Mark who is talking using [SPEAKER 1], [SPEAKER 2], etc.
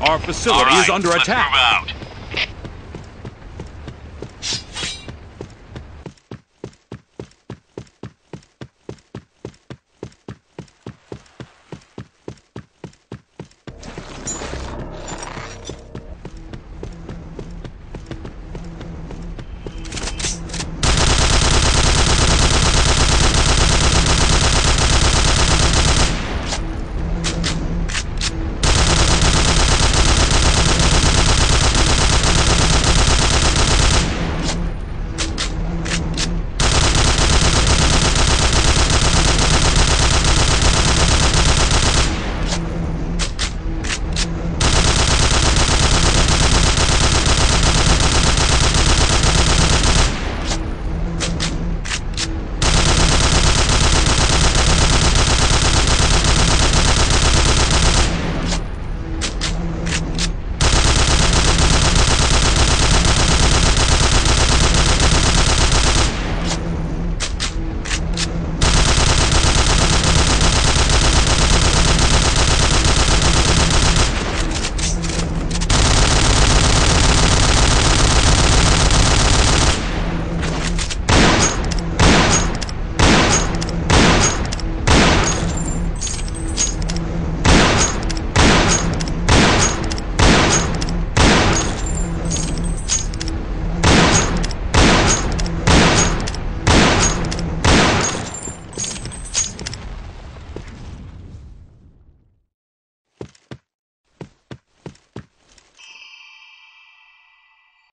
[SPEAKER 1] Our facility
[SPEAKER 2] right,
[SPEAKER 1] is under attack.